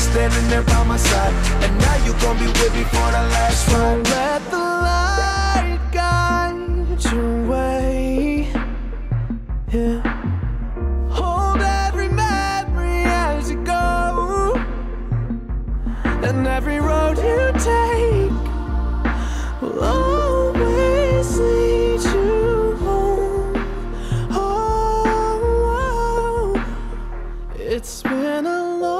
Everything I went through, you were standing there by my side, and now you gon' be with me for the last ride. Let the light guide your way. Yeah. Hold every memory as you go, and every road you take will always lead you home. Oh, oh, oh. it's been a long